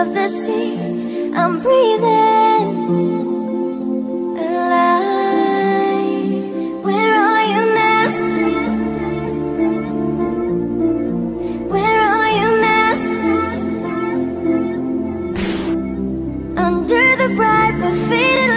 of the sea I'm breathing alive Where are you now? Where are you now? Under the bright but faded